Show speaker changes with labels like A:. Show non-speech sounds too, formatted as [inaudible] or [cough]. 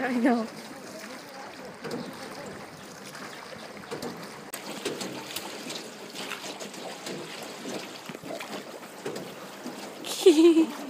A: [laughs] I know. Hee [laughs]